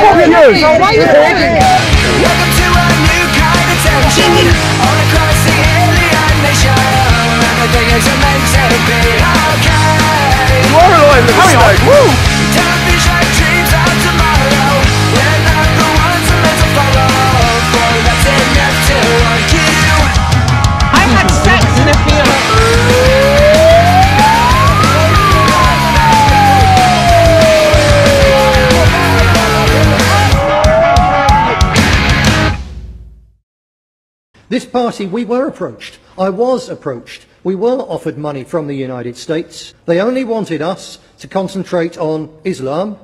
Fuck you! Fuck you! Welcome to a This party, we were approached. I was approached. We were offered money from the United States. They only wanted us to concentrate on Islam,